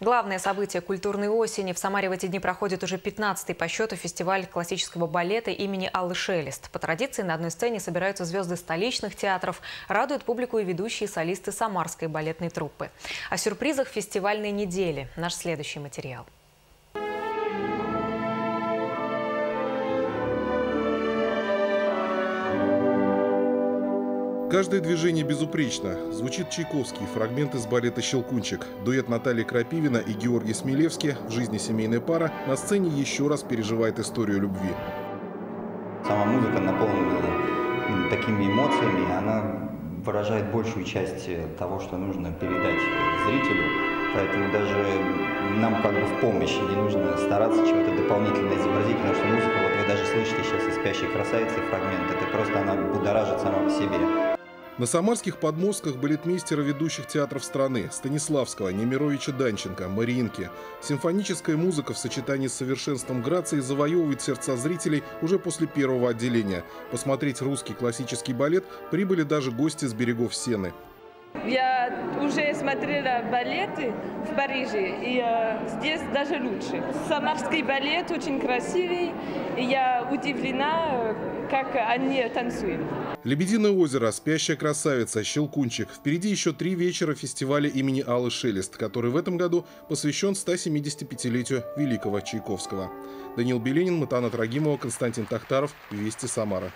Главное событие культурной осени. В Самаре в эти дни проходит уже 15-й по счету фестиваль классического балета имени Аллы Шелест. По традиции на одной сцене собираются звезды столичных театров, радуют публику и ведущие солисты самарской балетной труппы. О сюрпризах фестивальной недели. Наш следующий материал. Каждое движение безупречно. Звучит Чайковский, фрагмент из балета «Щелкунчик». Дуэт Натальи Крапивина и Георгий Смелевский в жизни семейной пара на сцене еще раз переживает историю любви. Сама музыка наполнена такими эмоциями, она выражает большую часть того, что нужно передать зрителю. Поэтому даже нам как бы в помощь не нужно стараться чего-то дополнительно изобразить, потому что музыка, вот вы даже слышите сейчас из «Спящей красавицы» фрагмент, это просто она будоражит сама по себе. На самарских подмостках балетмейстера ведущих театров страны Станиславского, Немировича Данченко, Мариинки. Симфоническая музыка в сочетании с совершенством грации завоевывает сердца зрителей уже после первого отделения. Посмотреть русский классический балет прибыли даже гости с берегов Сены. Я уже смотрела балеты в Париже, и э, здесь даже лучше. Самарский балет очень красивый, и я удивлена, э, как они танцуют. «Лебединое озеро», «Спящая красавица», «Щелкунчик». Впереди еще три вечера фестиваля имени Аллы Шелест, который в этом году посвящен 175-летию великого Чайковского. Данил Беленин, Матана Трагимова, Константин Тахтаров. Вести Самара.